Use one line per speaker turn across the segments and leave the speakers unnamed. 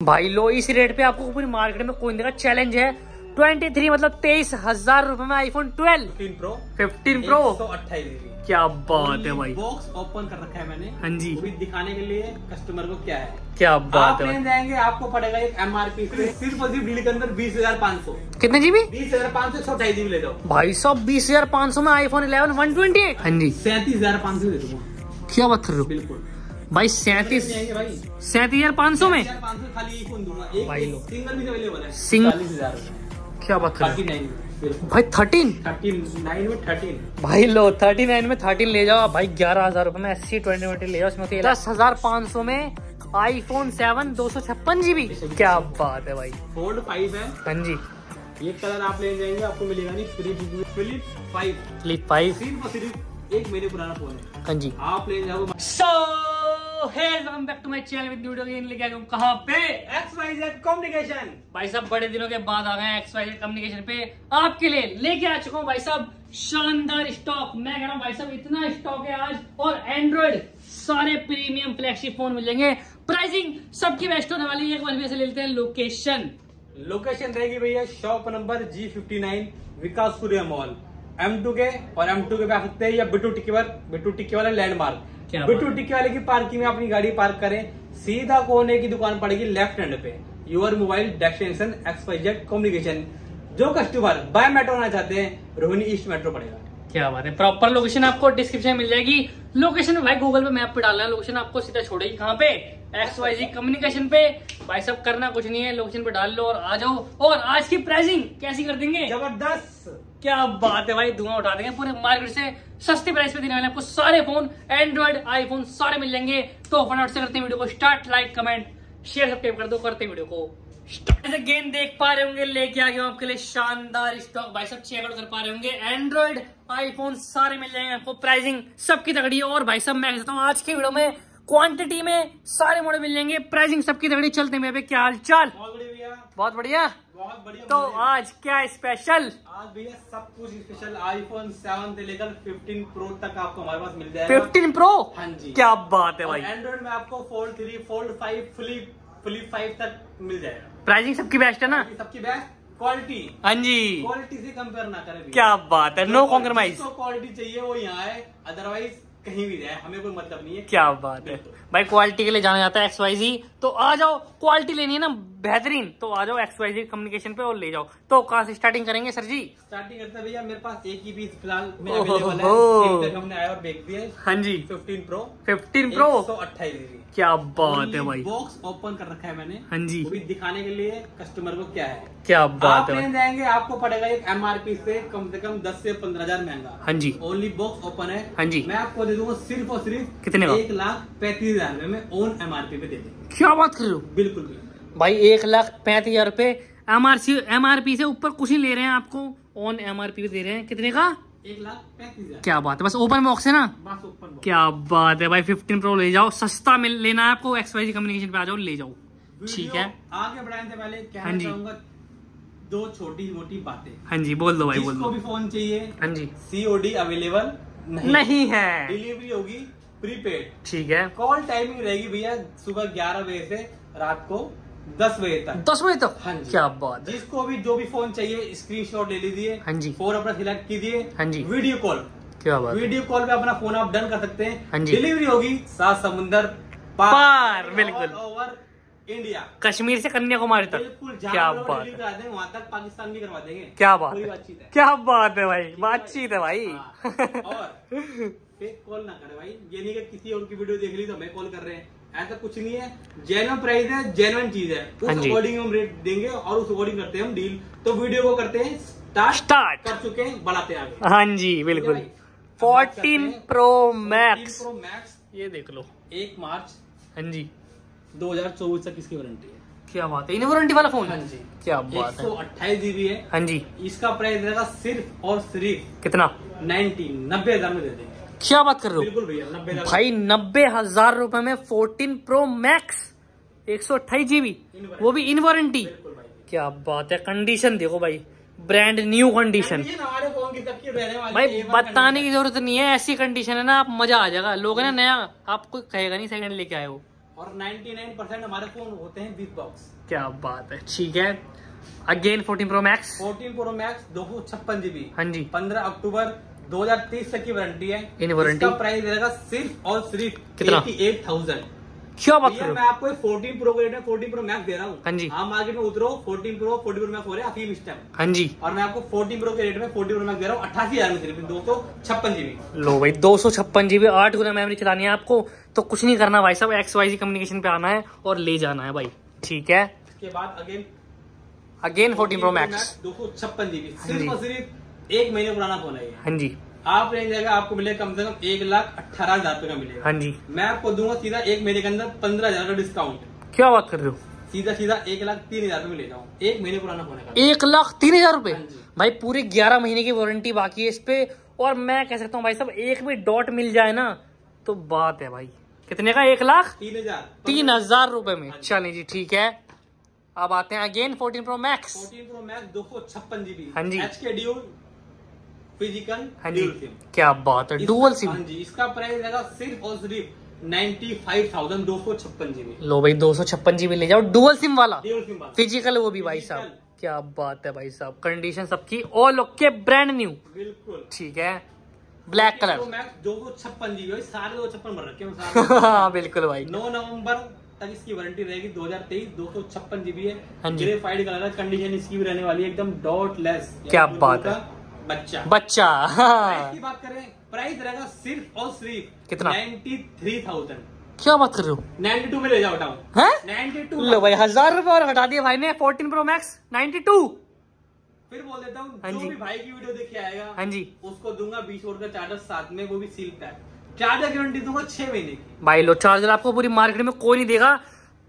भाई लो इस रेट पे आपको पूरी मार्केट में कोई का चैलेंज है ट्वेंटी थ्री मतलब तेईस हज़ार रूपए में iPhone twelve
fifteen pro
fifteen pro
अट्ठाईस
क्या बात है भाई।
बॉक्स ओपन कर रखा है मैंने।
हाँ जी।
दिखाने के लिए कस्टमर को क्या है।
क्या
आप
बात है
जाएँगे आपको पड़ेगा एक एमआरपी पे सिर्फ़ और सिर्फ़ डील के अंदर बीस हज़ार पाँच सौ।
कितने जीबी
बीस हज़ार पाँच सौ छोटा जीबी ले जाओ।
भाई साहब बीस हज़ार पाँच सौ में आईफोन इलेवन वन ट्वेंटी हाँ जी।
सैंतीस हज़ार पाँच सौ दे दूँगा।
क्या बात कर रहे हो?
बिल्कुल।
भाई सैतीस सैतीस हज़ार पाँच सौ में?
फ़ोन
भाई लो।
सिंगल है।
क्या बात कर
नाइन
भाई थर्टीन
थर्टीन नाइन में थर्टीन
भाई लो थर्टी नाइन में थर्टीन ले जाओ। भाई ग्यारह हज़ार रूपए में अस्सी ट्वेंटी ट्वेंटी ले जाओ। उसमें दस हज़ार पाँच सौ में आईफोन सेवन दो सौ छप्पन जीबी क्या बात है भाई।
फोल्ड फाइव है।
हाँ जी।
ये कलर आप ले जाएँगे आपको मिलेगा नहीं। Flip flip five
flip five
सिर्फ़ और सिर्फ़ एक महीने पुराना फ़ोन है।
हाँ जी।
आप ले जाओ।
Hey back to my channel with video game लेके आ गया कहाँ पे?
एक्स वाई जेड कम्युनिकेशन
भाई साहब बड़े दिनों के बाद आ गए एक्स वाई कम्युनिकेशन पे। आपके लिए लेके आ चुका हूँ भाई साहब शानदार स्टॉक मैं कह रहा हूँ भाई साहब इतना स्टॉक है आज। और एंड्रॉइड सारे प्रीमियम फ्लैगशिप फ़ोन मिलेंगे प्राइसिंग सबकी बेस्ट होने वाली है। एक बार से ले लेते हैं लोकेशन
लोकेशन रहेगी भैया shop number G fifty nine Vikas Surya mall M two के और एम टू के पे आ सकते हैं या बिट्टू टिक्की वाला टिक्की वाला लैंडमार्क बिट्टू टिक्की वाले की पार्किंग में अपनी गाड़ी पार्क करें। सीधा कोने की दुकान पड़ेगी लेफ़्ट हैंड पे। Your mobile destination X Y Z communication जो कस्टमर बाय मेट्रो आना चाहते हैं रोहिणी ईस्ट मेट्रो पड़ेगा।
क्या बात है? प्रॉपर लोकेशन आपको डिस्क्रिप्शन में मिल जाएगी। लोकेशन भाई गूगल पे मैप पे डालना है। लोकेशन आपको सीधा छोड़ेगी कहाँ पे? एक्स वाई जी कम्युनिकेशन पे। भाई सब करना कुछ नहीं है। लोकेशन पे डाल लो और आ जाओ। और आज की प्राइसिंग कैसी कर देंगे?
ज़बरदस्त।
क्या बात है भाई धुआँ उठा देंगे पूरे मार्केट से। सस्ती प्राइस पे देने वाले आपको सारे फ़ोन एंड्रॉइड आईफोन सारे मिल जाएँगे। तो फटाफट से करते हैं वीडियो को start like comment share subscribe कर दो करते हैं वीडियो को। गेम देख पा रहे होंगे लेके आ गया आपके लिए शानदार स्टॉक भाई सब चेकआउट कर पा रहे होंगे। एंड्रॉइड आईफोन सारे मिल जाएँगे आपको प्राइसिंग सबकी तगड़ी। है और भाई सब मैं कहता हूँ आज के वीडियो में क्वांटिटी में सारे मॉडल मिल जाएँगे प्राइसिंग सबकी तगड़ी। चलते हैं मेरे पे क्या हाल चाल
बहुत बढ़िया भैया।
बहुत बढ़िया।
बहुत बढ़िया
तो आज क्या स्पेशल
आज भैया सब कुछ स्पेशल आईफोन सेवन से लेकर फिफ्टीन प्रो तक आपको हमारे पास मिल जाएगा।
फिफ्टीन प्रो
हाँ जी।
क्या बात है भाई।
एंड्रॉइड में आपको fold three fold five flip flip five तक मिल जाएगा।
प्राइसिंग सबकी बेस्ट है ना?
सबकी बेस्ट क्वालिटी
हाँ जी।
क्वालिटी से कंपेयर ना करें
क्या बात है नो कॉम्प्रोमाइज
क्वालिटी चाहिए वो यहाँ है अदरवाइज़ कहीं भी जाए हमें कोई मतलब नहीं है।
क्या बात है। भाई क्वालिटी के लिए जाना जाता है एक्स वाई जी तो आ जाओ क्वालिटी लेनी है ना बेहतरीन। तो आ जाओ एक्स वाई जी कम्युनिकेशन पे और ले जाओ। तो कहाँ से स्टार्टिंग करेंगे सर जी?
स्टार्टिंग करते भैया मेरे पास एक ही पीस फ़िलहाल हमने आया और बेच दिया
हाँ। जी।
फिफ्टीन प्रो
फिफ्टीन प्रो
सौ अट्ठाईस
क्या बात है भाई।
बॉक्स ओपन कर रखा है मैंने।
हाँ जी।
वो भी दिखाने के लिए कस्टमर को क्या है।
क्या
आप
बात है
जाएँगे आपको पड़ेगा एक एमआरपी से कम से कम दस से पंद्रह हज़ार महँगा।
हाँ जी।
ओनली बॉक्स ओपन है।
हाँ जी।
मैं आपको दे दूँगा सिर्फ़ और सिर्फ़
कितने
एक लाख पैंतीस हज़ार में ओन एमआरपी पे दे देंगे।
क्या बात कर रहे हो?
बिल्कुल बिल्कुल।
भाई एक लाख पैंतीस हज़ार रूपए M R C M R P से ऊपर कुछ ही ले रहे हैं आपको। ऑन एम आर पी दे रहे हैं। कितने का?
एक लाख पैंतीस
क्या बात है बस ओपन बॉक्स है ना?
बस ओपन
क्या बात है भाई 15 प्रो ले जाओ। सस्ता मिल लेना है आपको। एक्स वाई कम्युनिकेशन पे आ जाओ ले जाओ। ठीक है।
आगे बढ़ाने से पहले
हाँ
कहना
जी।
चाहूँगा दो छोटी मोटी बातें।
हाँ जी बोल दो भाई बोल दो।
भी फ़ोन चाहिए
हाँ जी।
सीओडी अवेलेबल नहीं।
नहीं है।
डिलीवरी होगी प्रीपेड
ठीक है।
कॉल टाइमिंग रहेगी भैया सुबह ग्यारह बजे से रात को दस बजे तक।
दस बजे तक?
हाँ जी।
क्या बात
जिसको भी जो भी फ़ोन चाहिए स्क्रीनशॉट ले लीजिए।
हाँ जी।
फ़ोन अपना सिलेक्ट कीजिए।
हाँ जी।
वीडियो कॉल
क्या बात
वीडियो कॉल पे अपना फ़ोन आप डन कर सकते
हैं।
हाँ
जी।
डिलीवरी होगी सात समुंदर
पार, बिल्कुल।
ओवर इंडिया
कश्मीर से कन्याकुमारी तक। क्या बात है।
वहाँ तक पाकिस्तान भी करवा देंगे।
क्या बात है। क्या बात है भाई। बातचीत है भाई।
हाँ, और फेक कॉल ना करे भाई। ये नहीं कि किसी और की वीडियो देख ली तो हमें कॉल कर रहे हैं। ऐसा कुछ नहीं है। जेनुअन प्राइस है जेनुअन चीज़ है।
हाँ
उस अकॉर्डिंग हम रेट देंगे और उस अकॉर्डिंग करते हैं हम डील तो वीडियो को करते हैं स्टार्ट
स्टार्ट
कर चुके हैं बढ़ाते हैं आगे।
हाँ जी बिल्कुल।
ठीक है भाई? अब बात करते
14
हैं
प्रो मैक्स
प्रो मैक्स
ये देख लो।
एक मार्च।
हाँ जी।
2024 तक इसकी वारंटी है।
क्या बात है इन वारंटी वाला फ़ोन
हाँ जी।
क्या
एक
बात
सौ
है
अट्ठाईस जीबी है।
हाँ जी।
इसका प्राइस रहेगा सिर्फ़ और सिर्फ़
कितना?
नाइनटी नब्बे हज़ार में दे देंगे।
क्या बात कर रहे हो? भाई नब्बे हज़ार रूपए में 14 प्रो मैक्स एक सौ अट्ठाईस जीबी वो भी इन वारंटी क्या बात है कंडीशन देखो भाई ब्रांड न्यू कंडीशन भाई बताने की ज़रूरत नहीं है ऐसी कंडीशन है ना आप मज़ा आ जाएगा। लोग ना नया आपको कहेगा नहीं सेकंड लेके आए हो।
और 99% हमारे फ़ोन होते हैं विद बॉक्स
क्या बात है ठीक है। Again 14 pro max
14 pro max दो सौ छप्पन जीबी
हाँ जी।
पंद्रह अक्टूबर 2030 तक की वारंटी है।
इन वारंटी?
इसका प्राइस रहेगा सिर्फ़ और सिर्फ़
कितना?
एट थाउज़ेंड
क्या बात
मैं आपको 14 प्रो के रेट में 14 प्रो मैक्स दे रहा हूँ।
हाँ जी।
आप मार्केट में उतरो 14 प्रो 14 प्रो मैक्स हो रहे हैं अफीम इस टाइम
हाँ। जी।
और मैं आपको 14 प्रो के रेट में 14 प्रो मैक्स दे रहा हूँ अट्ठासी हज़ार में सिर्फ़ दो सौ छप्पन जीबी
लो भाई दो सौ छप्पन जीबी आठ गुना मेमोरी चलानी है आपको तो कुछ नहीं करना भाई साहब एक्स वाई सी कम्युनिकेशन पे आना है और ले जाना है भाई। ठीक है?
इसके बाद अगेन
अगेन 14 प्रो मैक्स
दो सौ छप्पन जीबी
हाँ
सिर्फ़ और सिर्फ़ एक महीने पुराना फ़ोन है
हाँ जी।
आप रेंज जाएगा आपको मिलेगा कम से कम एक लाख अठारह हज़ार रूपए का मिलेगा।
हाँ जी।
मैं आपको दूँगा सीधा एक महीने के अंदर पंद्रह हज़ार का डिस्काउंट
क्या बात कर रहे हो?
सीधा सीधा एक लाख तीन हज़ार रुपए में ले जाऊँ एक महीने पुराना फ़ोन है
एक लाख तीन हज़ार रूपए
हाँ
भाई पूरे ग्यारह महीने की वारंटी बाकी है इस पे। और मैं कह सकता हूँ भाई साहब एक भी डॉट मिल जाए ना तो बात है भाई। कितने का? एक लाख?
तीन हज़ार।
तीन हज़ार रूपए में। चलिए जी ठीक है। अब आते हैं again 14 pro max
fourteen pro max दो सौ छप्पन जीबी
हाँ जी।
एच के ड्यूल फ़िज़िकल
हाँ जी क्या बात है डुअल सिम
हाँ जी इसका प्राइस रहेगा सिर्फ़ और सिर्फ़ नाइन्टी फाइव थाउज़ेंड दो सौ छप्पन जीबी
लो भाई दो सौ छप्पन जीबी ले जाओ डुअल सिम वाला।
ड्यूल सिम वाला।
फ़िज़िकल वो भी भाई साहब। क्या बात है भाई साहब कंडीशन सबकी ऑल ओके ब्रांड न्यू
बिल्कुल।
ठीक है ब्लैक कलर
दो सौ छप्पन जीबी सारे दो छप्पन भर रखे हाँ
बिल्कुल भाई।
नौ नवंबर तक इसकी वारंटी रहेगी 2023 दो सौ छप्पन जीबी है।
हाँ
ग्रेफाइड कलर है कंडीशन इसकी भी रहने वाली है एकदम डॉट लेस
क्या बात है।
बच्चा।
बच्चा हाँ।
की बात करें प्राइस रहेगा सिर्फ़ और सिर्फ़
कितना?
नाइन्टी थ्री थाउज़ेंड
क्या बात कर रहे हो?
नाइन्टी टू में ले जाओ बताओ नाइन्टी टू
लो भाई हज़ार रुपए और हटा दिए भाई ने 14 प्रो मैक्स 92
फिर बोल देता हूँ
हाँ
जो। भी भाई की वीडियो देख के आएगा
हाँ जी।
उसको दूँगा बीस वोल्ट का चार्जर साथ में वो भी सील पैक चार्जर गारंटी दूँगा छह महीने की।
भाई लो चार्जर आपको पूरी मार्केट में कोई नहीं देगा।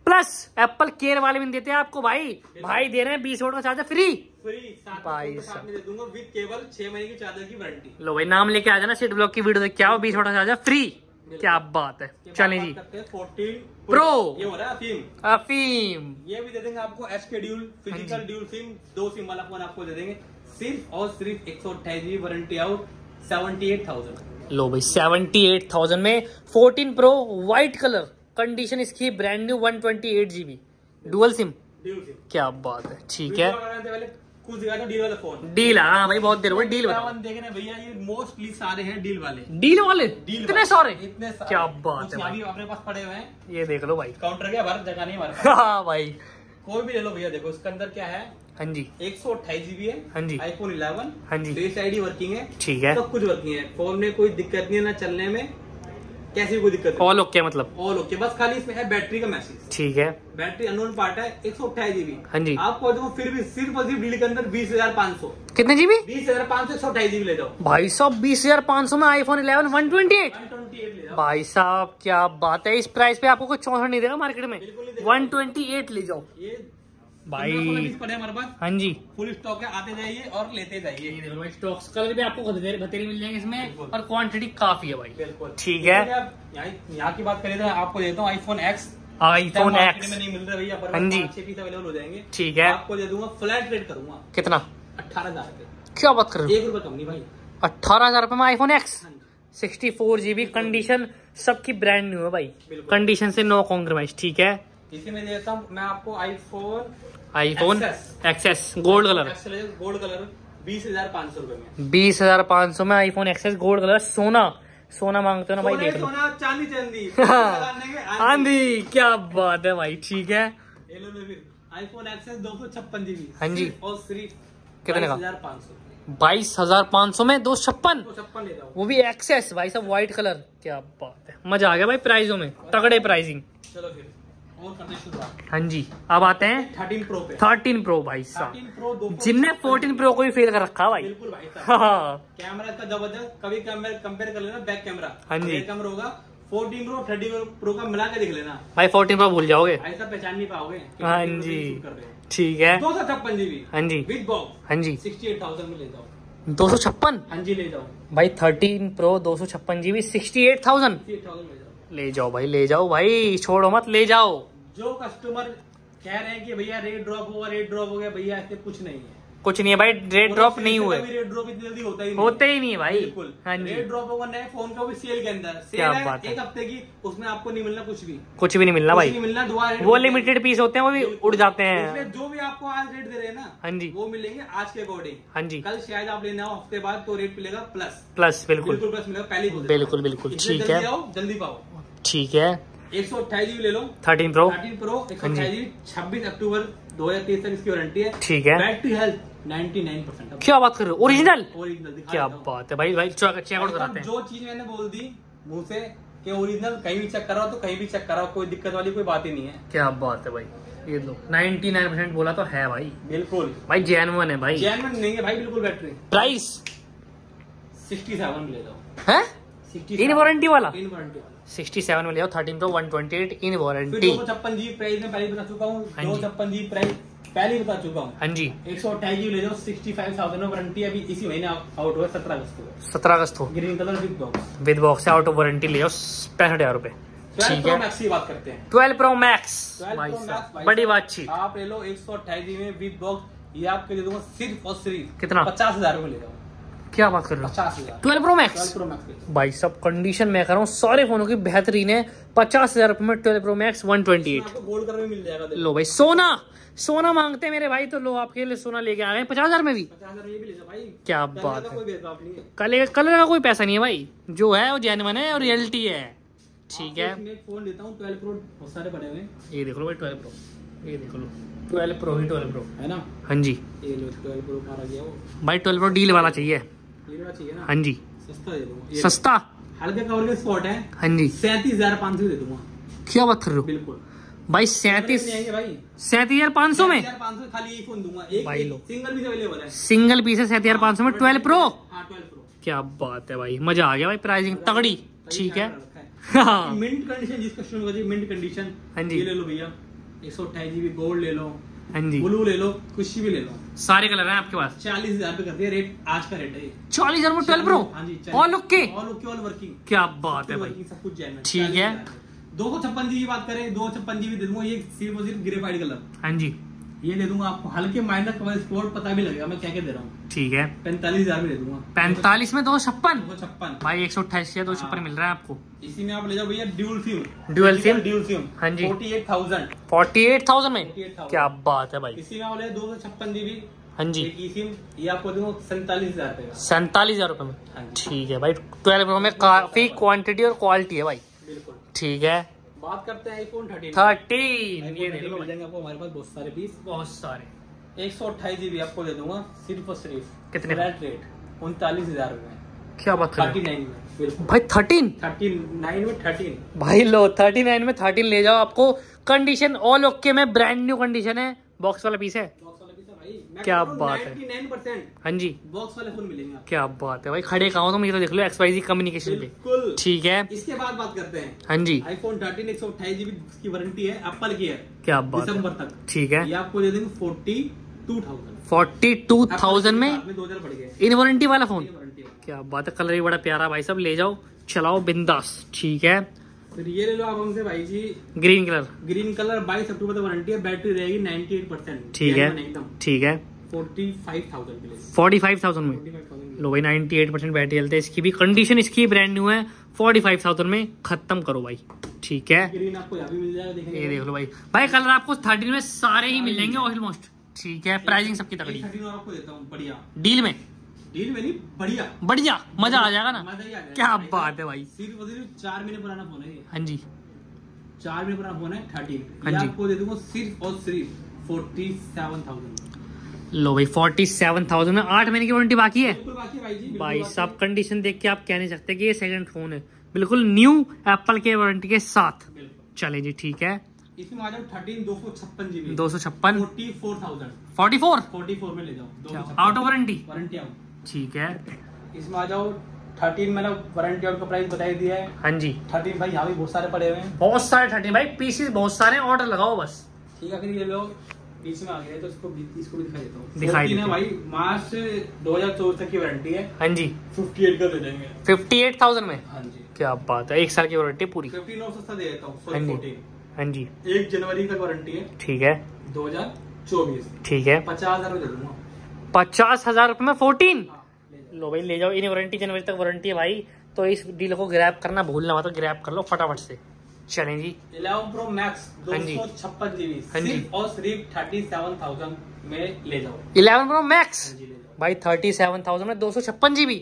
प्लस एप्पल केयर वाले भी देते हैं आपको भाई। भाई दे रहे हैं बीस वोल्ट का चार्जर फ्री।
फ्री
भाई
में साथ में दे दूँगा विद केबल छह महीने की चार्जर की वारंटी।
लो भाई नाम लेके आ जाना सीट ब्लॉक की वीडियो देख के आओ बीस वोल्ट का चार्जर फ्री। क्या बात है। चले जी।
Fourteen
Pro।
ये हो रहा है अफीम
अफीम
ये भी दे देंगे आपको एच के ड्यूल
हाँ
फ़िज़िकल ड्यूल सिम दो सिम वाला फ़ोन आपको दे देंगे। सिर्फ़ और सिर्फ़ एक सौ अट्ठाईस GB warranty out seventy eight thousand
लो भाई सेवेंटी एट थाउज़ेंड में fourteen pro white colour condition इसकी brand new one twenty eight GB dual SIM क्या बात है ठीक है।
डील वाला फ़ोन
डील हाँ भाई बहुत देर हो गई डील
भैया ये मोस्टली सारे हैं डील वाले।
डील वाले?
डील
इतने सारे?
इतने सारे।
क्या बात है भाई।
अपने पास पड़े हुए हैं।
ये देख लो भाई।
काउंटर के बाहर जगह नहीं हमारे
हाँ भाई।
कोई भी ले लो भैया देखो इसके अंदर क्या है।
हाँ जी।
एक सौ अट्ठाईस जीबी है
हाँ जी।
आईफोन इलेवन
हाँ जी।
फेस आईडी वर्किंग है।
ठीक है।
सब कुछ वर्किंग है। फ़ोन में कोई दिक्कत नहीं है ना चलने में। कैसी कोई दिक्कत
ऑल ओके मतलब?
ऑल ओके बस खाली इसमें है बैटरी का मैसेज
ठीक है।
बैटरी अनोन पार्ट है एक सौ अट्ठाईस जीबी
हाँ जी।
आपको देखो फिर भी सिर्फ़ और सिर्फ़ डील के अंदर बीस हज़ार पाँच सौ।
कितने जीबी
बीस हज़ार पाँच सौ एक सौ अट्ठाईस जीबी ले जाओ।
भाई साहब बीस हज़ार पाँच सौ में iPhone eleven one twenty eight भाई साहब क्या बात है। इस प्राइस पे आपको कुछ चौसठ नहीं देगा मार्केट में। वन ट्वेंटी एट ले जाओ।
ये
भाई
पड़े हमारे पास?
हाँ जी।
फुल स्टॉक है आते जाइए और लेते जाइए।
स्टॉक्स कलर भी आपको बतेरे मिल जाएँगे इसमें और क्वांटिटी काफ़ी है भाई।
बिल्कुल।
ठीक है।
यहाँ यहाँ की बात करें तो आपको देता हूँ आईफोन एक्स
आईफोन एक्स
में नहीं मिल रहा भैया
हाँ जी।
छह पीस अवेलेबल हो जाएँगे।
ठीक है।
आपको दे दूँगा फ्लैट रेट करूँगा।
कितना?
अठारह हज़ार
क्या बात कर रहे
एक रुपए कम नहीं भाई।
हो अट्ठारह हज़ार रुपए में iPhone X sixty four GB condition सबकी ब्रांड न्यू है भाई। कंडीशन से नो कॉम्प्रोमाइज ठीक है।
इसी में देता हूँ मैं आपको iPhone
iPhone. XS gold colour
gold colour बीस हज़ार पाँच सौ रुपए में.
बीस हज़ार पाँच सौ में आईफोन एक्सेस गोल्ड कलर सोना. सोना मांगते हो ना भाई देख लो
सोना चांदी चांदी.
हाँ।
आंधी।
क्या बात है भाई ठीक है?
आईफोन एक्सेस दो सौ छप्पन जीबी
हाँ जी।
और सिर्फ़
कितने का?
हज़ार पाँच सौ.
बाईस हज़ार पाँच सौ में दो छप्पन।
छप्पन
वो भी एक्सेस भाई साहब व्हाइट कलर क्या बात है। मज़ा आ गया भाई प्राइसों में। तगड़े प्राइसिंग
चलो फिर. और करते शुरुआत
हाँ जी अब आते हैं।
थर्टीन प्रो पे।
थर्टीन प्रो भाई साहब। जिनने फोर्टीन प्रो को भी फेल कर रखा भाई।
बिल्कुल भाई
हाँ।
कैमरा का ज़बरदस्त कभी कंपेयर कर लेना बैक कैमरा
हाँ जी।
कैमरा होगा फोर्टीन प्रो थर्टीन प्रो का मिला के देख लेना।
भाई फोर्टीन प्रो भूल जाओगे।
ऐसा पहचान नहीं पाओगे
हाँ जी। ठीक है।
दो सौ छप्पन जीबी
हाँ जी।
विद बॉक्स
हाँ जी।
सिक्सटी एट थाउज़ेंड में ले जाओ।
दो सौ छप्पन?
हाँ जी ले जाओ।
भाई थर्टीन प्रो दो सौ छप्पन जीबी सिक्सटी एट थाउज़ेंड
ले जाओ
भाई ले जाओ भाई छोड़ो मत ले जाओ।
जो कस्टमर कह रहे हैं कि भैया रेट ड्रॉप होगा रेट ड्रॉप हो गया भैया ऐसे कुछ नहीं है।
कुछ नहीं है भाई रेट ड्रॉप नहीं हुए।
रेट ड्रॉप इतनी जल्दी होता ही नहीं
होते ही। नहीं भाई।
बिल्कुल।
हाँ जी।
रेट ड्रॉप होगा नए फ़ोन का भी सेल के अंदर। सेल
क्या
है
बात
एक हफ़्ते की उसमें आपको नहीं मिलना कुछ भी।
कुछ भी नहीं मिलना भाई।
नहीं मिलना दोबारा
वो लिमिटेड पीस होते हैं वो भी उड़ जाते हैं।
जो भी आपको आज रेट दे रहे हैं ना
हाँ जी।
वो मिलेंगे आज के अकॉर्डिंग
हाँ जी।
कल शायद आप लेने आओ हफ़्ते बाद तो रेट मिलेगा प्लस
प्लस बिल्कुल।
प्लस मिलेगा पहले।
बिल्कुल, बिल्कुल, ठीक है।
जल्दी पाओ।
ठीक है।
एक सौ अट्ठाईस जीबी ले लो।
थर्टीन प्रो
थर्टीन प्रो एक सौ
हाँ
अट्ठाईस जीबी छब्बीस अक्टूबर दो हज़ार तेईस तक इसकी वारंटी है।
ठीक है।
Battery health ninety nine percent
क्या बात कर रहे हो? ओरिजिनल
ओरिजिनल
क्या बात है भाई भाई चेकआउट कराते हैं।
जो चीज़ मैंने बोल दी मुँह से कि ओरिजिनल कहीं भी चेक कराओ तो कहीं भी चेक कराओ कोई दिक्कत वाली कोई बात ही नहीं है।
क्या बात है भाई ये लो 99 परसेंट बोला तो है भाई।
बिल्कुल।
भाई जैनवन है भाई।
जैनवन नहीं है भाई बिल्कुल बैटरी
प्राइस
सिक्सटी सेवन ले जाओ
है?
67
इन वारंटी वाला?
इन वारंटी वाला।
67 में ले आओ 13 प्रो 128 इन वारंटी
दो छप्पन जी प्राइस में पहले बता चुका हूँ
हाँ
दो छप्पन जी प्राइस पहले ही बता चुका हूँ।
हाँ जी।
एक सौ अट्ठाईस जी ले जाओ सिक्सटी फाइव थाउज़ेंड में वारंटी अभी इसी महीने आउट हुआ सत्रह अगस्त को।
17 अगस्त को।
Green colour with box
with box से आउट ऑफ़ वारंटी ले आओ पैंसठ हज़ार रूपए।
ट्वेल्व
ठीक
प्रो
है।
मैक्स की बात करते हैं।
12 प्रो मैक्स
12
भाई
Pro Max,
साहब
भाई
बड़ी बातचीत
आप ले लो एक सौ अट्ठाईस जी में विद बॉक्स ये आपके दे दूँगा सिर्फ़ और सिर्फ़
कितना?
पचास हज़ार में ले जाओ
क्या बात कर रहे हो?
पचास हज़ार।
12 pro max
twelve pro max
भाई सब कंडीशन मैं कर रहा हूँ सारे फोनों की बेहतरीन है। पचास हज़ार रुपए में twelve pro max one twenty eight
आपको गोल्ड कलर में मिल जाएगा देखो।
लो भाई सोना! सोना मांगते हैं मेरे भाई तो लो आपके लिए सोना लेके आ गए पचास हज़ार में भी?
पचास हज़ार ये भी भाई।
क्या बात है।
कोई भेदभाव
कलर कलर का कोई पैसा नहीं है भाई। जो है वो जेनवन है और रियलिटी है। ठीक है
हूँ।
ये देख लो भाई ट्वेल्व प्रो ये देख लो। ट्वेल्व प्रो ही ट्वेल्व प्रो
है ना?
हाँ जी।
ये लो ट्वेल्व प्रो कहाँ गया वो।
भाई ट्वेल्व प्रो डील वाला चाहिए। हाँ जी।
सस्ता हल्के कवर के स्पॉट है।
हाँ जी।
सैंतीस हज़ार पाँच सौ दे दूँगा।
क्या बात कर रहे हो?
बिल्कुल।
भाई सैंतीस सैंतीस हज़ार पाँच सौ में?
खाली एक फ़ोन दूँगा। एक
भाई लो।
सिंगल भी अवेलेबल है।
सिंगल पीस है सैंतीस हज़ार पाँच सौ में ट्वेल्व प्रो
हाँ प्रो
क्या बात है भाई मज़ा आ गया भाई प्राइसिंग तगड़ी ठीक है।
हाँ।
हाँ।
मिंट कंडीशन जिस कस्टमर को चाहिए मिंट कंडीशन
हाँ जी।
ले लो भैया। एक सौ अट्ठाईस जीबी गोल्ड ले लो।
हाँ जी।
ब्लू ले लो कुछ भी ले लो।
सारे कलर हैं आपके पास?
चालीस हज़ार रुपए कर दिया रेट आज का रेट है
चालीस हज़ार ट्वेल्व प्रो
हाँ
all okay
all okay all working
क्या बात है भाई।
सब कुछ
ठीक है।
दो सौ छप्पन जी की बात करें दो सौ छप्पन जीबी दे दूँगा ये सिर्फ़ और सिर्फ़ ग्रेफाइड कलर
हाँ जी।
ये दे दूँगा आपको। हल्के माइनर कवर स्पॉट पता भी लगेगा मैं क्या क्या दे रहा हूँ।
ठीक है।
पैंतालीस हज़ार में दे दूँगा।
पैंतालीस में दो छप्पन?
दो छप्पन।
भाई एक सौ अट्ठाईस दो छप्पन मिल रहा है आपको।
इसी में आप ले जाओ भैया dual SIM
Dual SIM?
Dual SIM
हाँ जी।
Forty eight thousand
forty eight thousand में?
48,000
क्या बात है भाई।
इसी में आप ले दो सौ छप्पन जीबी
हाँ जी।
सिम ये आपको दूँगा सैंतालीस हज़ार का।
सैंतालीस हज़ार रुपए में।
हाँ
ठीक है भाई ट्वेल्व में काफ़ी क्वांटिटी और क्वालिटी है भाई।
बिल्कुल।
ठीक है।
बात करते हैं आईफोन थर्टीन
थर्टीन ये देख लो
मिल जाएँगे आपको हमारे पास बहुत सारे पीस
बहुत सारे।
एक सौ अट्ठाईस जीबी आपको दे दूँगा सिर्फ़ और सिर्फ़।
कितने?
फ्लैट रेट उनतालीस हज़ार रूपए
क्या बात
थर्टी नाइन में
भाई थर्टीन
थर्टी नाइन में थर्टीन
भाई लो थर्टी नाइन में थर्टीन ले जाओ। आपको कंडीशन ऑल ओके में ब्रांड न्यू कंडीशन है। बॉक्स वाला पीस है। क्या
हूँ
बात है।
99%
हाँ जी।
बॉक्स वाले फ़ोन मिलेंगे
क्या बात है भाई खड़े कहा तो मुझे तो देख लो एक्स वाई जी कम्युनिकेशन पे। ठीक है।
इसके बाद बात करते हैं।
हाँ जी।
आईफोन थर्टीन एक सौ अट्ठाईस जीबी की वारंटी है एप्पल की है।
क्या बात
दिसंबर तक।
ठीक है।
ये आपको दे देंगे forty two thousand
forty two thousand में
दो हज़ार पड़ गए
इन वारंटी वाला फ़ोन
है
क्या बात है कलर भी बड़ा प्यारा भाई सब ले जाओ चलाओ बिंदास। ठीक है।
फिर ये ले लो आप हमसे भाई जी।
ग्रीन कलर
ग्रीन कलर बाईस अक्टूबर तक वारंटी है बैटरी रहेगी नाइनटी एट परसेंट
ठीक है
एकदम।
ठीक है।
Forty five thousand
forty five thousand में। लो भाई नाइनटी एट परसेंट बैटरी चलते है इसकी भी। कंडीशन इसकी ब्रांड न्यू है फोर्टी फाइव थाउज़ेंड में खत्म करो भाई। ठीक है।
ग्रीन आपको यहाँ भी मिल जाएगा
ये देख लो भाई। भाई कलर आपको थर्टीन में सारे ही मिल जाएँगे ऑलमोस्ट ठीक है प्राइसिंग सबकी तगड़ी।
आपको देता हूँ बढ़िया।
डील में।
डील में बढ़िया।
बढ़िया मज़ा आ जाएगा ना?
मज़ा ही आ जाएगा।
क्या बात है भाई।
सिर्फ़ सिर्फ़ चार महीने पुराना फ़ोन है
हाँ जी।
चार महीने पुराना फ़ोन है थर्टीन
हाँ जी।
आपको दे दूँगा सिर्फ़ और सिर्फ़ फोर्टी सेवन थाउज़ेंड
लो भाई फोर्टी सेवन थाउज़ेंड में आठ महीने की वारंटी बाकी है?
भाई
सब कंडीशन देख के आप कह नहीं सकते कि ये सेकंड फ़ोन है। बिल्कुल न्यू एप्पल के वारंटी के साथ। चले जी ठीक है।
इसमें आ जाओ थर्टीन दो सौ छप्पन जीबी
दो सौ छप्पन।
Forty four thousand
forty four
forty four में ले जाओ
out of warranty
warranty out
ठीक है।
इसमें आ जाओ थर्टीन मैंने वारंटी आउट का प्राइस बताई दिया है।
हाँ जी।
थर्टीन भाई यहाँ भी बहुत सारे पड़े हुए हैं।
बहुत सारे थर्टीन भाई पीसीस बहुत सारे हैं ऑर्डर लगाओ बस।
ठीक है फिर ये लोग बीच में आ गए तो इसको इसको भी दिखाई देता हूँ।
दिखाई
14 है
देते
भाई मार्च 2024 तक की वारंटी है।
हाँ जी।
58 का दे देंगे।
फिफ्टी एट थाउज़ेंड में?
हाँ जी।
क्या बात है एक साल की वारंटी पूरी।
15 और सस्ता दे देता हूँ
हाँ जी। हाँ जी।
एक जनवरी तक वारंटी है।
ठीक है।
2024
ठीक है।
पचास हज़ार में दे दूँगा।
पचास हज़ार रुपए में फोर्टीन
ले
भाई ले जाओ। इन वारंटी जनवरी तक वारंटी है भाई। तो इस डील को ग्रैप करना भूलना मत ग्रैप कर लो फटाफट से। चले जी।
11 प्रो मैक्स दो
हाँ जी।
सौ छप्पन जीबी।
हाँ।
और सिर्फ़ थर्टी सेवन थाउज़ेंड में ले जाओ।
Eleven pro max?
हाँ
भाई थर्टी सेवन थाउज़ेंड में दो सौ छप्पन जीबी।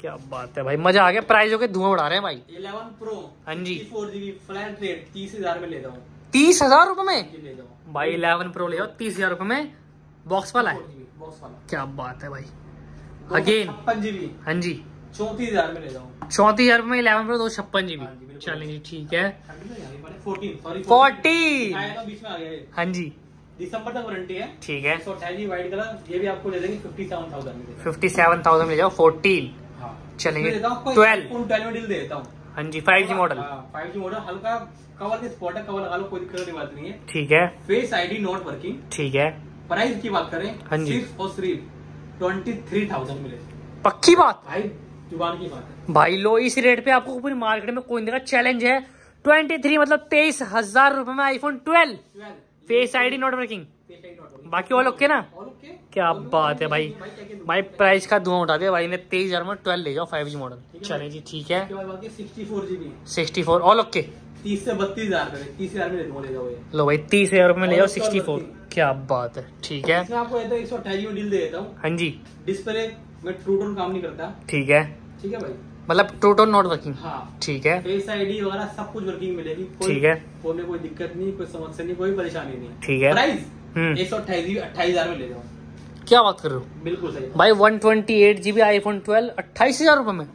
क्या बात है भाई मज़ा आ गया। प्राइजों के धुआँ उड़ा रहे हैं भाई।
11 प्रो
हाँ जी।
फोर जीबी फ्लैट रेट तीस हज़ार में ले जाओ।
तीस हज़ार रूपए में?
जाओ।
भाई इलेवन प्रो ले जाओ तीस हज़ार रूपए में। बॉक्स वाला है? क्या बात है भाई।
छप्पन जीबी
हाँ जी।
चौंतीस हज़ार में ले जाओ
चौंतीस हज़ार में इलेवन प्रो दो छप्पन जीबी
हाँ जी,
चलेंगे ठीक है।
फोर्टीन सॉरी
14
आया था बीच में आ गया
हाँ जी।
दिसंबर तक वारंटी है।
ठीक है।
व्हाइट कलर ये भी आपको ले देंगे फिफ्टी सेवन थाउज़ेंड में
फिफ्टी सेवन थाउज़ेंड ले जाओ फोर्टीन
हाँ।
चलेंगे।
इसमें देता हूँ
12
फुल ट्वेल्व डील दे देता हूँ।
हाँ जी five G model
five G model हल्का कवर के स्पॉट है कवर लगा लो कोई दिक्कत की बात नहीं है।
ठीक है।
फेस आईडी नॉट वर्किंग
ठीक है।
प्राइस की बात करें
हाँ जी।
सिर्फ़ और सिर्फ़ ट्वेंटी थ्री थाउज़ेंड मिले।
पक्की बात?
भाई ज़ुबान की बात है।
भाई लो इस रेट पे आपको पूरी मार्केट में कोई नहीं देगा। चैलेंज है ट्वेंटी थ्री मतलब तेईस हज़ार रूपए में iPhone twelve face ID not working बाकी ऑल ओके ना? क्या बात है भाई। भाई प्राइस का धुआँ उठा दिया भाई ने। तेईस हज़ार में ट्वेल्व ले जाओ फाइव जी मॉडल चले जी ठीक है।
Sixty four GB
sixty four और लोग के
तीस से बत्तीस हज़ार तीस हज़ार में ले जाओ ये।
लो भाई तीस हज़ार में ले जाओ सिक्सटी फोर क्या बात है ठीक है।
इसमें आपको एक सौ अट्ठाईस में डील दे देता हूँ।
हाँ जी।
डिस्प्ले में ट्रू टोन काम नहीं करता।
ठीक है।
ठीक है भाई?
मतलब टोटल नॉट वर्किंग
हाँ।
ठीक है।
फेस आईडी वगैरह सब कुछ वर्किंग मिलेगी।
ठीक है।
फ़ोन में कोई दिक्कत नहीं कोई समस्या नहीं कोई परेशानी नहीं।
ठीक है।
प्राइस
हम्म।
एक सौ अट्ठाईस अट्ठाईस हज़ार में ले जाओ।
क्या बात कर रहे हो?
बिल्कुल सही।
भाई one twenty eight GB iPhone twelve अट्ठाईस हज़ार रुपए में।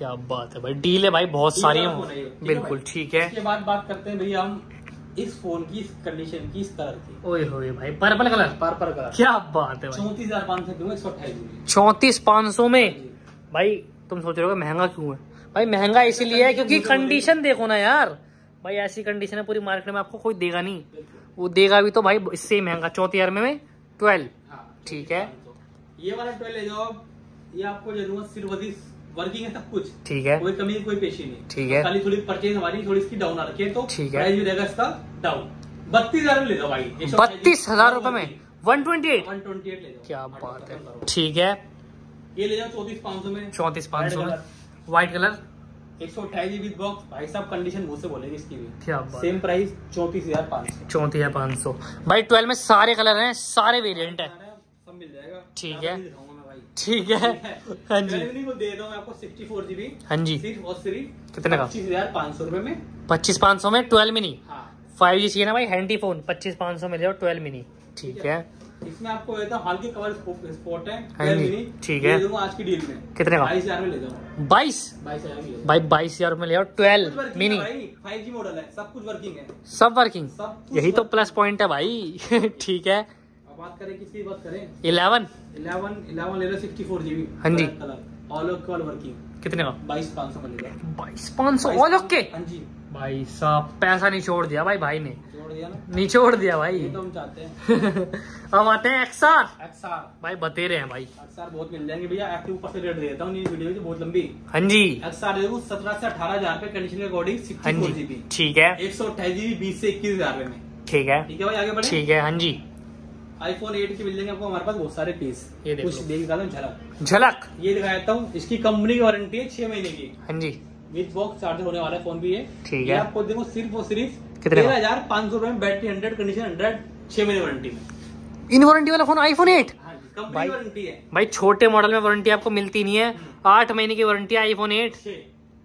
क्या बात है भाई? डील है भाई बहुत सारी हैं
है है
बिल्कुल ठीक है।
इसके बाद बात करते हैं भैया हम इस फ़ोन की इस कंडीशन की इस कलर की।
ओए होए भाई पर्पल कलर
पर्पल कलर
क्या बात है भाई।
चौंतीस हज़ार पाँच सौ एक सौ अट्ठाईस
चौतीस पाँच सौ में? भाई तुम सोच रहे हो महँगा क्यों है? भाई महँगा इसीलिए है क्योंकि कंडीशन देखो ना यार। भाई ऐसी कंडीशन है पूरी मार्केट में आपको कोई देगा नहीं। वो देगा भी तो भाई इससे ही महँगा चौथी हज़ार में ट्वेल्व
हाँ
ठीक है।
ये वाला ट्वेल्व ले जाओ। ये आपको दूँगा सिर्फ़ वर्किंग है सब कुछ।
ठीक है।
कोई कमी कोई पेशी नहीं।
ठीक है।
खाली थोड़ी परचेज हमारी थोड़ी इसकी डाउन आ रखी है तो
ठीक है।
प्राइस भी रहेगा इसका डाउन बत्तीस हज़ार में ले जाओ भाई।
बत्तीस हज़ार रुपए में? One twenty eight
one twenty eight ले जाओ।
क्या बात है। ठीक है।
ये ले जाओ चौतीस पाँच सौ में।
चौतीस पाँच सौ व्हाइट कलर
एक सौ अट्ठाईस जीबी बॉक्स भाई साहब कंडीशन मुझसे बोलेगी इसकी भी।
क्या बात
सेम प्राइस चौतीस हज़ार पाँच सौ।
चौंतीस हज़ार पाँच सौ। भाई ट्वेल्व में सारे कलर हैं सारे वेरिएंट है।
सब मिल जाएगा।
ठीक है। ठीक है। हाँ जी।
Realme को दे रहा हूँ आपको सिक्सटी फोर जीबी
हाँ जी।
सिर्फ़ और सिर्फ़
कितने का?
पच्चीस हज़ार पाँच सौ रुपए में।
पच्चीस पाँच सौ में ट्वेल्व मिनी।
हाँ।
फाइव जी चाहिए ना भाई हैंडी फ़ोन पच्चीस पाँच सौ में ले जाओ ट्वेल्व मिनी। ठीक है।
इसमें आपको हल्के कवर स्पॉट है
हाँ
12
जी,
मिनी।
ठीक है।
आज की डील में।
कितने का?
बाईस हज़ार में ले जाओ।
बाईस?
हज़ार
भाई बाईस हज़ार में ले जाओ twelve mini.
Five G model है सब कुछ वर्किंग है।
सब वर्किंग यही तो प्लस पॉइंट है भाई। ठीक है।
बात करें किसकी बात करें।
इलेवन?
इलेवन इलेवन ले लो सिक्सटी फोर जीबी
हाँ जी।
ऑल ऑल वर्किंग
कितने का?
बाईस पाँच सौ
बाईस पाँच सौ? ऑल ओके
हाँ जी।
भाई साहब पैसा नहीं छोड़ दिया भाई भाई ने।
जोड़ दिया ना?
नहीं छोड़ दिया भाई।
तो हम चाहते हैं।
अब आते हैं एक्सआर
एक्सआर
भाई बते रहे हैं भाई।
एक्सआर बहुत मिल जाएँगे भैया। एक्टिव ऊपर से रेट दे देता हूँ वीडियो की बहुत लंबी।
हाँ जी।
एक्सआर देखो सत्रह से अठारह हज़ार पे कंडीशन के अकॉर्डिंग सिक्सटी फोर जीबी
ठीक है।
एक सौ अट्ठाईस जीबी बीस से इक्कीस हज़ार रुपए में।
ठीक है।
ठीक है भाई आगे बढ़े।
ठीक है हाँ जी।
आईफोन 8 के मिल जाएँगे आपको हमारे पास बहुत सारे पीस
ये देख।
कुछ देख निकालो झलक।
झलक।
ये दिखा देता हूँ इसकी कंपनी की वारंटी है छह महीने की।
हाँ जी।
विद बॉक्स चार्जर होने वाला फ़ोन भी है।
ठीक है।
आपको देखो सिर्फ़ और सिर्फ़ तेरह हज़ार पाँच सौ रुपए में बैटरी हंड्रेड कंडीशन हंड्रेड छह महीने वारंटी में।
इन वारंटी वाला फ़ोन आईफोन एट
हाँ कंपनी
भाई-
वारंटी है।
भाई छोटे मॉडल में वारंटी आपको मिलती नहीं है। आठ महीने की वारंटी आईफोन एट
छह।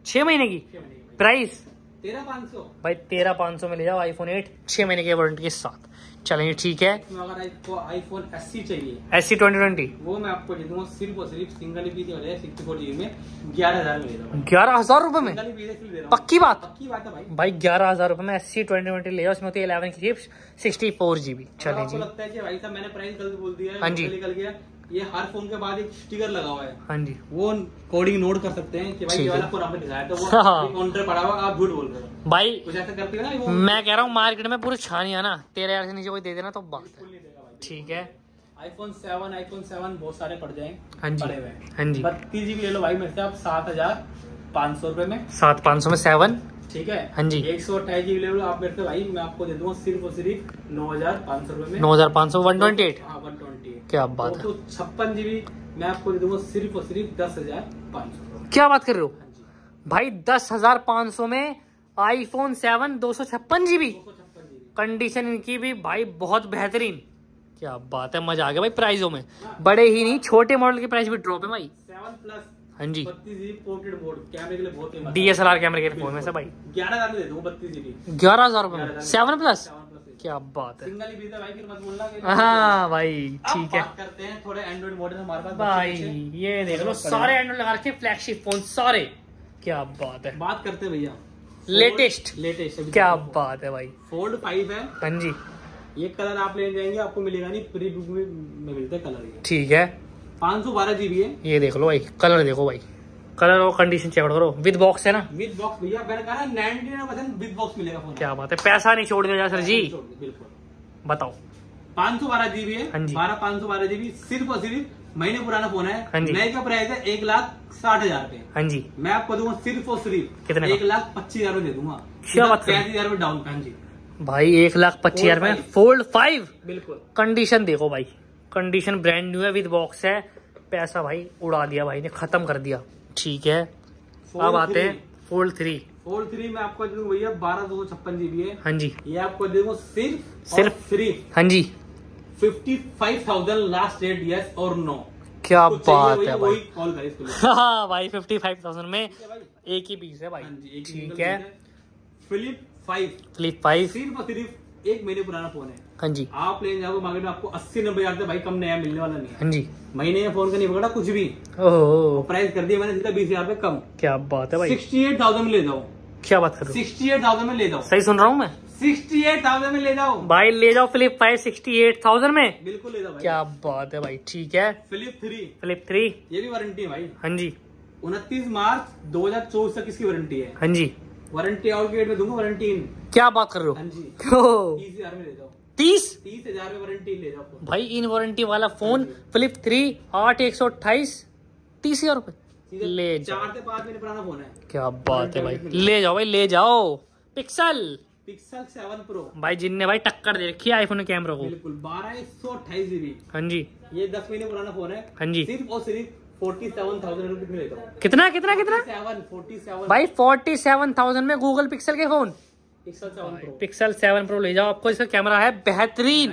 छह महीने की?
छह महीने की।
प्राइस
तेरह पाँच सौ।
भाई तेरह पाँच सौ में ले जाओ आईफोन एट छह महीने की वारंटी के साथ। चलेंगे ठीक है।
इसमें अगर आपको आईफोन एस चाहिए
एस सी ट्वेंटी ट्वेंटी
वो मैं आपको दे दूँगा सिर्फ़ और सिर्फ़ सिंगल पीस वाले सिक्सटी फोर जीबी में ग्यारह हज़ार में रहा हूँ
ग्यारह हज़ार रुपए में?
हूँ
पक्की बात?
पक्की बात है भाई।
भाई ग्यारह हज़ार रुपए में एस सी ट्वेंटी ट्वेंटी ले उसमें होती है इलेवन की सिक्सटी फोर जीबी चलिए जी।
लगता है कि भाई साहब मैंने प्राइस गलत बोल दिया है
हाँ जी।
निकल गया ये हर फ़ोन के बाद एक स्टिकर लगा हुआ है।
हाँ जी।
वो कोडिंग नोट कर सकते हैं कि भाई ये वाला फ़ोन आपने दिखाया था
हाँ।
वो काउंटर पड़ा हुआ आप झूठ बोल रहे हो।
भाई
कुछ ऐसा करते हो ना वो
मैं कह रहा हूँ मार्केट में पूरी छानी है ना तेरह हज़ार से नीचे कोई दे देना तो बात है। ठीक है।
आईफोन सेवन आईफोन सेवन बहुत सारे पड़ जाए
हाँ जी।
हाँ।
जी।
बत्तीस जीबी ले लो भाई मेरे से आप सात हज़ार पाँच सौ रुपए में।
सात पाँच सौ में सेवन
ठीक है?
हाँ जी।
एक सौ अट्ठाईस जीबी ले लो आप मेरे से भाई मैं आपको दे दूँगा सिर्फ़ और सिर्फ़ नौ हज़ार पाँच सौ रुपए में।
नौ हज़ार पाँच सौ वन ट्वेंटी एट
हाँ वन ट्वेंटी
क्या बात है।
छप्पन जीबी मैं आपको दे दूँगा सिर्फ़ और सिर्फ़ दस हज़ार पाँच सौ
क्या बात कर रहे हो?
हाँ
भाई दस हज़ार पाँच सौ में आईफोन सेवन दो सौ छप्पन जीबी कंडीशन इनकी भी भाई बहुत बेहतरीन। क्या बात है मज़ा आ गया भाई प्राइसों में। बड़े ही नहीं छोटे मॉडल की प्राइस भी ड्रॉप है भाई।
सेवन प्लस
हाँ जी।
पोर्ट्रेट मोड कैमरे के लिए बहुत
डीएसएलआर कैमरे के फ़ोन में से भाई।
ग्यारह हज़ार दे दूँगा बत्तीस जीबी
ग्यारह हज़ार रुपए में? सेवन प्लस क्या बात है।
सिंगल ही भाई फिर मत बोलना
हाँ भाई ठीक है।
करते हैं थोड़े एंड्रॉइड मॉडल हमारे पास
भाई। ये देख लो सारे एंड्रॉइड लगा रखे फ्लैगशिप फ़ोन सारे। क्या बात है।
बात करते हैं भैया।
लेटेस्ट
लेटेस्ट
क्या बात है भाई।
फोल्ड फाइव है।
हाँ जी।
ये कलर आप ले जाएँगे आपको मिलेगा नहीं प्री बुक में मिलते कलर
ठीक है।
पाँच सौ बारह जीबी है।
ये देख लो भाई कलर देखो भाई। कलर और कंडीशन चेक करो। विद बॉक्स है ना?
विद बॉक्स भैया मैंने कहा ninety nine percent with box मिलेगा फ़ोन
क्या बात है? पैसा नहीं छोड़ दिया जा सर जी।
बिल्कुल।
बताओ।
पाँच सौ बारह जीबी है।
हाँ
बारह पाँच सौ बारह जीबी सिर्फ़ और सिर्फ़ महीने पुराना फ़ोन है।
हाँ जी।
नए का प्राइस है? एक लाख साठ हज़ार रूपए
हाँ जी।
मैं आपको दूँगा सिर्फ़ और सिर्फ़
कितने
एक लाख पच्चीस हज़ार दे दूँगा। पैंतीस हज़ार डाउन हाँ जी।
भाई एक लाख पच्चीस हज़ार में फोल्ड फाइव
बिल्कुल।
कंडीशन देखो भाई। कंडीशन ब्रांड न्यू है विद बॉक्स है। पैसा भाई उड़ा दिया भाई ने खत्म कर दिया। ठीक है। अब आते हैं फोल्ड थ्री
फोल्ड थ्री में आपको दे दूँगा भैया बारह दो सौ छप्पन जीबी है।
हाँ जी।
ये आपको दे दूँगा सिर्फ़
सिर्फ़?
सिर्फ़
हाँ जी।
Fifty five thousand last rate yes और नो
क्या
चाहिए
बात है भाई। हाँ भाई फिफ्टी फाइव थाउज़ेंड में एक ही पीस है भाई। ठीक है।
फिलिप फाइव
फ्लिप फाइव
सिर्फ़ सिर्फ़ एक महीने पुराना फ़ोन है।
हाँ जी।
आप लेने जाओगे मार्केट में आपको अस्सी नब्बे हज़ार से भाई कम नया मिलने वाला नहीं हाँ।
जी।
महीने में फ़ोन का नहीं पकड़ा कुछ भी।
ओह।
प्राइस कर दिया मैंने सीधा बीस हज़ार रुपए कम।
क्या बात है भाई।
सिक्सटी एट थाउज़ेंड में ले जाओ।
क्या बात कर
सिक्सटी एट थाउज़ेंड में ले जाओ।
सही सुन रहा हूँ मैं?
सिक्सटी एट थाउज़ेंड में ले जाओ।
भाई ले जाओ flip five sixty eight thousand में।
बिल्कुल ले जाओ
क्या बात है भाई ठीक है।
फिलिप थ्री
फ्लिप थ्री
ये भी वारंटी है भाई।
हाँ जी।
उनतीस मार्च 2024 तक इसकी वारंटी है।
हाँ जी।
वारंटी आउट गेट में दूँगा वारंटी इन
क्या बात कर रहे
हो?
हाँ जी।
तीस हज़ार में ले जाओ।
तीस?
तीस हज़ार में वारंटी ले जाओ
भाई इन वारंटी वाला फ़ोन फ्लिप थ्री आठ एक सौ अट्ठाईस तीस हज़ार रूपए। ले जाओ।
चार से पाँच महीने पुराना फ़ोन है।
क्या बात है भाई। ले जाओ भाई ले जाओ। पिक्सल
पिक्सल सेवन प्रो
भाई जिनने भाई टक्कर दे रखी है आईफोन के कैमरा को।
बिल्कुल बारह एक सौ अट्ठाईस जीबी
हाँ जी।
ये दस महीने पुराना फ़ोन है।
हाँ जी।
सिर्फ़ और सिर्फ़ फोर्टी सेवन थाउज़ेंड रुपीज़ में लेता हूँ।
कितना कितना कितना?
सेवन फोर्टी सेवन
भाई फोर्टी सेवन थाउज़ेंड में गूगल पिक्सल के फ़ोन
पिक्सल सेवन प्रो
ले जाओ। आपको इसका कैमरा है बेहतरीन।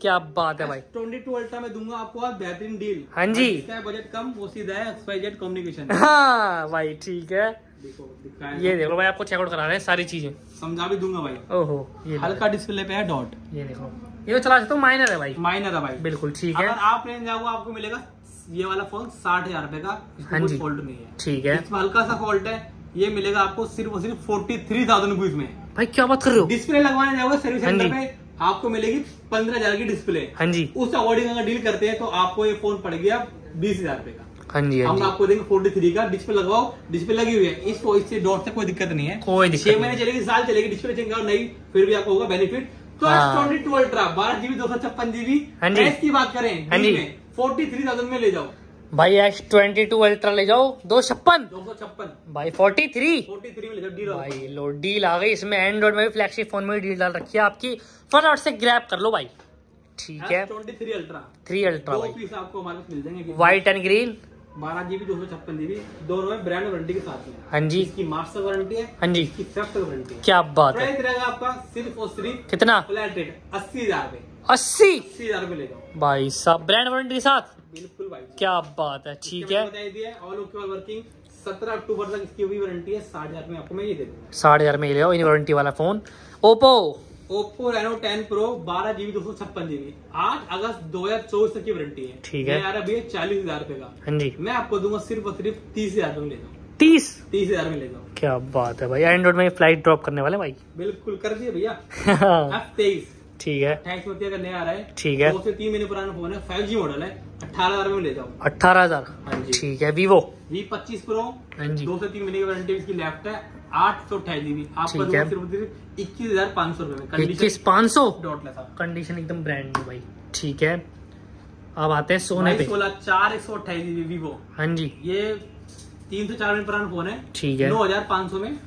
क्या बात है भाई।
ट्वेंटी टू अल्ट्रा में दूँगा आपको आज बेहतरीन डील
हाँ जी।
बजट कम वो सीधा है एक्सवाइजेड कम्युनिकेशन
हाँ भाई ठीक है।
देखो
ये देखो भाई आपको चेकआउट करा रहे हैं सारी चीज़ें।
समझा भी दूँगा भाई।
ओहो ये
हल्का डिस्प्ले पे है डॉट
ये देखो। ये तो चला सकते हूँ माइनर है भाई।
माइनर है भाई।
बिल्कुल ठीक
अगर
है
आप लेने जाओगे आपको मिलेगा ये वाला फ़ोन साठ हज़ार रूपए का।
हाँ जी।
फॉल्ट नहीं है।
ठीक है।
हल्का सा फॉल्ट है। ये मिलेगा आपको सिर्फ़ और सिर्फ़ फोर्टी थ्री थाउज़ेंड रुपीज़ में।
भाई क्या बात कर रहे हो?
डिस्प्ले लगवाने जाओगे सर्विस
हाँ
सेंटर। पे आपको मिलेगी पंद्रह हज़ार की डिस्प्ले
हाँ जी।
उस अकॉर्डिंग अगर डील करते हैं तो आपको ये फ़ोन पड़ गया बीस हज़ार रुपए का।
हाँ जी हाँ
हम आपको देंगे फोर्टी थ्री का। डिस्प्ले लगवाओ। डिस्प्ले लगी हुई है। इसको इससे डॉट से कोई दिक्कत नहीं है।
कोई दिक्कत
छह महीने चलेगी साल चलेगी डिस्प्ले चेंज करो नहीं फिर भी आपको होगा बेनिफिट तो। ट्वेंटी टू अल्ट्रा बारह जीबी दो सौ छप्पन जीबी
हाँ जी।
की बात करें फोर्टी थ्री थाउज़ेंड में ले जाओ।
भाई एस ट्वेंटी टू अल्ट्रा ले जाओ। दो छप्पन।
दो सौ छप्पन।
भाई फोर्टी थ्री
फोर्टी थ्री में डील
भाई लो डील आ गई। इसमें एंड्रॉइड में भी फ्लैगशिप फ़ोन में भी डील डाल रखी है आपकी। फटाफट से ग्रैप कर लो भाई। ठीक है।
थ्री अल्ट्रा
थ्री अल्ट्रा भाई।
आपको हमारे मिल जाएँगे
व्हाइट एंड ग्रीन
बारह जीबी दो सौ छप्पन जीबी दोनों में ब्रांड वारंटी के साथ में।
हाँ जी।
इसकी मास्टर वारंटी है।
हाँ जी।
इसकी थेफ्ट वारंटी है।
क्या बात है।
रहेगा आपका सिर्फ़ और सिर्फ़
कितना?
फ्लैट रेट अस्सी हज़ार रुपए।
अस्सी।
अस्सी हज़ार रुपए ले जाओ।
भाई साहब ब्रांड वारंटी के साथ?
बिल्कुल भाई
क्या बात है ठीक है।
ऑल वर्किंग सत्रह अक्टूबर तक इसकी भी वारंटी है साठ हज़ार में आपको मैं ये दे दूँगा।
साठ हज़ार में ले लो इन वारंटी वाला phone. Oppo.
Oppo Reno ten pro बारह जीबी दो सौ छप्पन जीबी। आठ अगस्त दो हज़ार चौबीस तक की वारंटी है।
ठीक है।
ये आ रहा भैया चालीस हज़ार रुपए का।
हाँ जी।
मैं आपको दूँगा सिर्फ़ और सिर्फ़ तीस हज़ार में ले जाऊँ।
तीस?
तीस हज़ार में ले जाऊँ।
क्या बात है भाई एंड्रॉइड में फ़्लाइट ड्रॉप करने वाले भाई।
बिल्कुल कर दिए भैया।
ठीक
एफ़ तेईस।
है।
अट्ठाईस का नया आ रहा है।
ठीक है।
दो से तीन महीने पुराना फ़ोन है फाइव जी मॉडल है। अठारह हज़ार में ले जाओ।
अट्ठारह हज़ार?
हाँ
ठीक है वीवो
वी पच्चीस प्रो
हाँ जी।
दो से तीन महीने की वारंटी इसकी लेफ़्ट है आठ सौ अट्ठाईस जीबी आपको सिर्फ़ इक्कीस हज़ार पाँच सौ रुपए में।
इक्कीस पाँच सौ?
डॉट लेता
कंडीशन एकदम ब्रांड न्यू भाई। ठीक है। अब आते हैं सोने पे।
सोलह चार एक सौ अट्ठाईस जीबी वीवो
हाँ जी।
ये तीन से चार महीने पुराना फ़ोन है।
ठीक है।
नौ हज़ार पाँच सौ में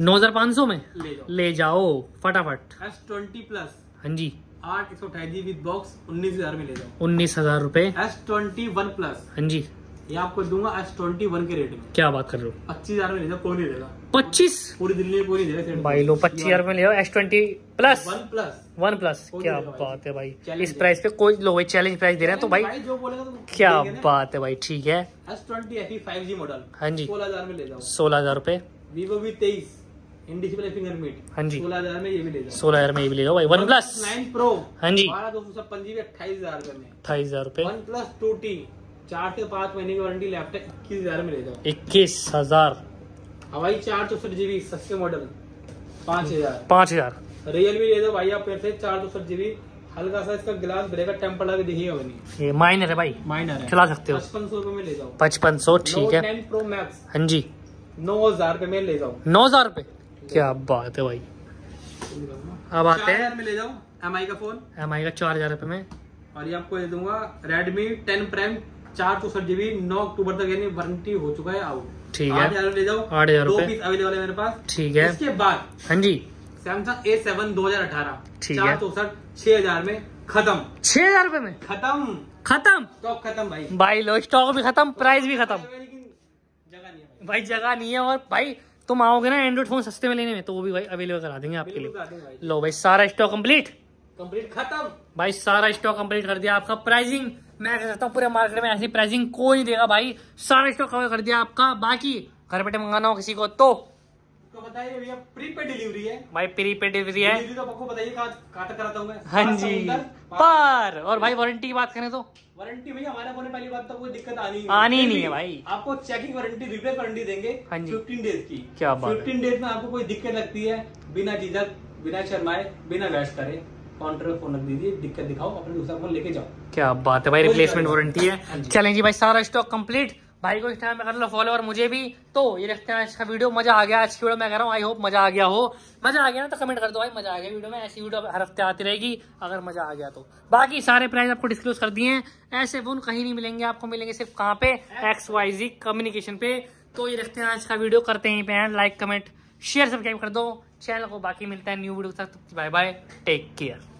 नौ हज़ार पाँच सौ में?
ले जाओ।
ले जाओ फटाफट।
एस ट्वेंटी प्लस
हाँ जी।
आठ एक सौ अठाईस जी विद बॉक्स उन्नीस हज़ार में ले जाओ।
उन्नीस हज़ार रूपए।
एस ट्वेंटी वन प्लस
हाँ जी।
ये आपको दूँगा एस ट्वेंटी वन के रेट में।
क्या बात कर रहे हो?
पच्चीस हज़ार में ले जाओ कोई नहीं देगा?
पच्चीस?
पूरी दिल्ली में कोई नहीं देगा
भाई लो पच्चीस हज़ार में ले जाओ S twenty plus
one plus
one plus क्या बात है भाई। इस प्राइस पे कोई लो भाई चैलेंज प्राइस दे रहे हैं तो भाई
जो बोलेगा तो
क्या बात है भाई ठीक है।
S twenty F five G model
हाँ जी।
सोलह हज़ार में ले जाओ।
सोलह हज़ार रूपए।
वीवो वी तेईस। इन डिस्प्ले फिंगरप्रिंट
हाँ जी।
सोलह हज़ार में ये भी ले जाओ।
सोलह हज़ार में ये भी ले जाओ भाई। वन प्लस
नाइन प्रो
हाँ जी।
बारह दो सौ छप्पन जीबी अट्ठाईस हज़ार रुपए में।
अट्ठाईस हज़ार रूपए।
वन प्लस टू टी चार से पाँच महीने की वारंटी लैपटॉप इक्कीस हज़ार में ले जाओ।
इक्कीस हज़ार।
हवाई चार चौसठ जीबी सस्ते मॉडल पाँच हज़ार।
पाँच हज़ार।
रियल मी ले दो भाई आप फिर से चार चौसठ जीबी हल्का सा इसका गिलास ब्रेकर टेम्पर लगे दिखेगा भी नहीं।
ये माइनर है भाई।
माइनर है।
चला सकते हो।
पचपन सौ में ले जाओ।
पचपन सौ ठीक है।
प्रो मैक्स
हाँ जी।
नौ हज़ार रुपए में ले जाओ।
नौ हज़ार रूपए। क्या बात है भाई। अब आते हैं।
में ले जाओ एम आई का फ़ोन
एम आई का चार हज़ार रूपए में।
और ये आपको दे दूँगा रेडमी टेन प्राइम चार चौसठ जीबी नौ अक्टूबर तक यानी वारंटी हो चुका है आउट
ठीक है।
ले जाओ
आठ हज़ार
अवेलेबल है मेरे पास।
ठीक है।
इसके बाद
हाँ जी।
सैमसंग ए सेवन दो हज़ार अठारह
ठीक है।
चार चौसठ छह हज़ार में खत्म।
छह हज़ार रूपए में?
खत्म।
खत्म?
स्टॉक खत्म भाई।
भाई लो स्टॉक भी खत्म प्राइस भी खत्म।
लेकिन जगह नहीं है भाई
जगह नहीं है और भाई तुम आओगे ना एंड्रॉइड फ़ोन सस्ते में लेने में तो वो भी भाई अवेलेबल करा देंगे आपके लिए। लो भाई सारा स्टॉक कंप्लीट
कंप्लीट खत्म।
भाई सारा स्टॉक कंप्लीट कर दिया आपका प्राइसिंग मैं कह सकता हूँ पूरे मार्केट में ऐसी प्राइसिंग कोई नहीं देगा भाई। सारा स्टॉक कवर कर दिया आपका बाकी घर बैठे मंगाना हो किसी को तो
बताइए भैया प्रीपेड डिलीवरी है।
भाई प्री पे डिलीवरी है।
डिलीवरी तो आपको बताइए कहाँ कहाँ कराता हूँ मैं?
हाँ जी। पर और भाई वारंटी की बात करें तो।
वारंटी भैया हमारे फ़ोन में पहली बात तो कोई दिक्कत आनी ही।
आनी ही नहीं है भाई।
आपको चेकिंग वारंटी रिप्लेस वारंटी देंगे
हाँ जी।
15 डेज़ की।
क्या बात है।
15 डेज़ में आपको कोई दिक्कत लगती है बिना झिझक बिना शर्माए बिना वेस्ट करे काउंटर पे फ़ोन रख दीजिए दिक्कत दिखाओ अपने दूसरा फ़ोन लेके जाओ।
क्या बात है भाई रिप्लेसमेंट वारंटी है।
हाँ जी।
चलें जी भाई सारा स्टॉक कंप्लीट भाई को इस टाइम में कर लो फॉलो और मुझे भी। तो ये रखते हैं आज का वीडियो मज़ा आ गया। आज की वीडियो मैं कह रहा हूँ। आई होप मज़ा आ गया हो। मज़ा आ गया ना तो कमेंट कर दो भाई, मज़ा आ गया वीडियो में। ऐसी वीडियो हर हफ़्ते आती रहेगी, अगर मज़ा आ गया तो। बाकी सारे प्राइस आपको डिस्क्लोज कर दिए हैं। ऐसे फ़ोन कहीं नहीं मिलेंगे, आपको मिलेंगे सिर्फ़ कहाँ पे? एक्स वाई जी कम्युनिकेशन पे। तो ये रखते हैं आज का वीडियो करते हैं पे लाइक कमेंट शेयर सब्सक्राइब कर दो। चैनल को बाकी मिलता है न्यू वीडियो तक बाय बाय टेक केयर